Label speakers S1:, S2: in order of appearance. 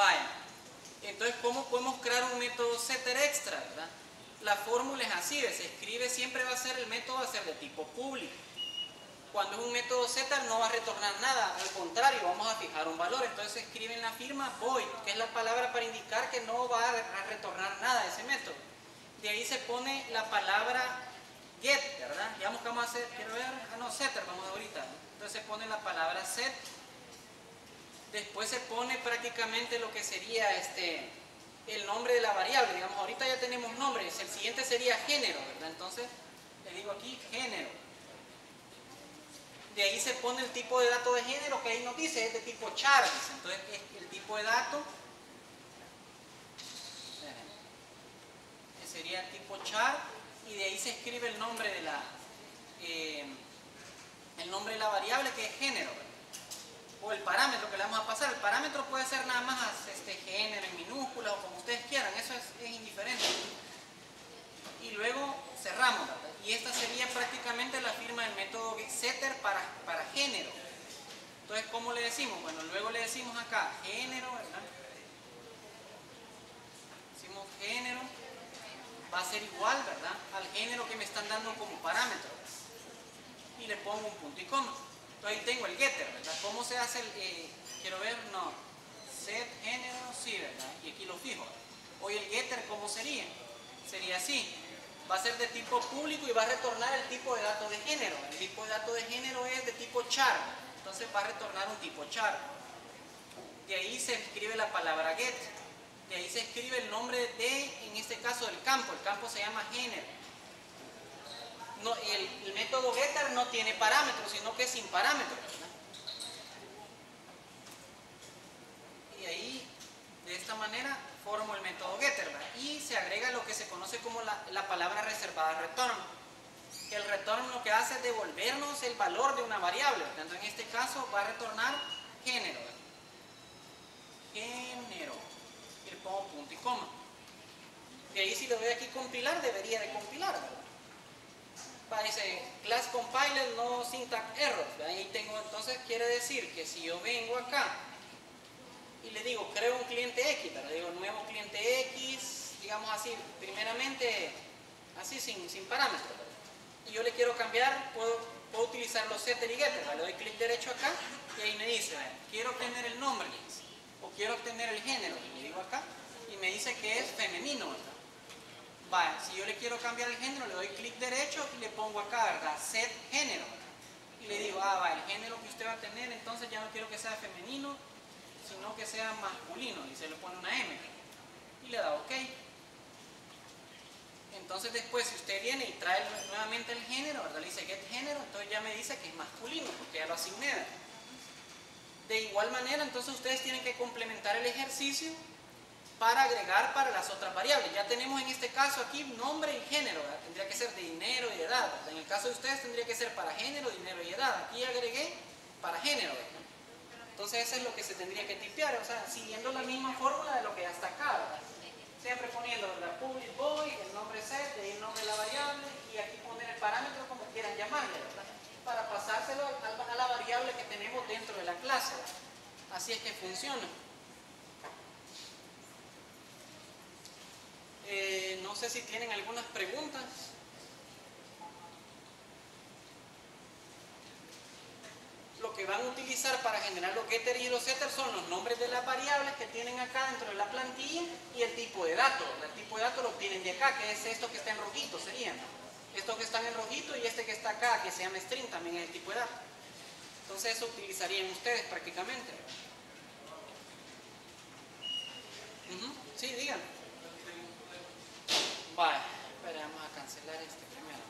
S1: Vaya. Entonces, ¿cómo podemos crear un método setter extra, verdad? La fórmula es así, se escribe, siempre va a ser, el método va a ser de tipo público. Cuando es un método setter no va a retornar nada, al contrario, vamos a fijar un valor. Entonces se escribe en la firma void, que es la palabra para indicar que no va a retornar nada ese método. De ahí se pone la palabra get, ¿verdad? Digamos vamos a hacer, quiero ver, ah no, setter, vamos ahorita. Entonces se pone la palabra set. Después se pone prácticamente lo que sería este, el nombre de la variable. Digamos, ahorita ya tenemos nombres, el siguiente sería género, ¿verdad? Entonces le digo aquí género. De ahí se pone el tipo de dato de género que ahí nos dice, es de tipo char. Entonces el tipo de dato sería tipo char y de ahí se escribe el nombre de la eh, el nombre de la variable que es género o el parámetro que vamos a pasar. El parámetro puede ser nada más este género en minúsculas o como ustedes quieran, eso es, indiferente. Y luego cerramos, Y esta sería prácticamente la firma del método setter para, para género. Entonces, ¿cómo le decimos? Bueno, luego le decimos acá género, ¿verdad? Decimos género va a ser igual, ¿verdad? Al género que me están dando como parámetro. Y le pongo un punto y coma. Entonces ahí tengo el getter, ¿verdad? ¿Cómo se hace el, eh, quiero ver, no, set género, sí, ¿verdad? Y aquí lo fijo. Hoy el getter, ¿cómo sería? Sería así. Va a ser de tipo público y va a retornar el tipo de dato de género. El tipo de dato de género es de tipo char. Entonces va a retornar un tipo char. De ahí se escribe la palabra get de ahí se escribe el nombre de, en este caso, del campo. El campo se llama género. No, el, método getter no tiene parámetros, sino que es sin parámetros. Y de esta manera, formo el método getter. Y se agrega lo que se conoce como la, palabra reservada return. El return lo que hace es devolvernos el valor de una variable. en este caso va a retornar género. Género pongo punto y coma. De ahí si lo voy aquí compilar, debería de compilar, Parece class compiler, no syntax error. Ahí tengo, entonces quiere decir que si yo vengo acá y le digo creo un cliente X, le digo nuevo cliente X, digamos así, primeramente así sin, sin parámetros. Y yo le quiero cambiar, puedo, puedo utilizar los setter y getter. Le doy clic derecho acá y ahí me dice, quiero obtener el nombre o quiero obtener el género, y le digo acá, y me dice que es femenino, ¿verdad? Vale, si yo le quiero cambiar el género, le doy clic derecho y le pongo acá, ¿verdad? Set género. Y le digo, ah, va, el género que usted va a tener, entonces ya no quiero que sea femenino, sino que sea masculino, y se le pone una M. Y le da OK. Entonces después, si usted viene y trae nuevamente el género, ¿verdad? Le dice get género, entonces ya me dice que es masculino, porque ya lo asigné. De igual manera, entonces ustedes tienen que complementar el ejercicio para agregar para las otras variables. Ya tenemos en este caso aquí nombre y género, tendría que ser dinero y edad. En el caso de ustedes tendría que ser para género, dinero y edad. Aquí agregué para género. Entonces eso es lo que se tendría que tipear, o sea, siguiendo la misma fórmula de lo que ya está acá. Siempre poniendo la public void, el nombre set, el nombre de la variable y aquí poner el parámetro como quieran llamarle, ¿verdad? para pasárselo a la variable que tenemos dentro de la clase. Así es que funciona. Eh, no sé si tienen algunas preguntas. van a utilizar para generar los getter y los setter son los nombres de las variables que tienen acá dentro de la plantilla y el tipo de dato. El tipo de dato lo obtienen de acá, que es esto que está en rojito, serían. Estos que están en rojito y este que está acá, que se llama string, también es el tipo de dato. Entonces eso utilizarían ustedes prácticamente. Uh -huh. Sí, digan. Vale, esperamos a cancelar este primero.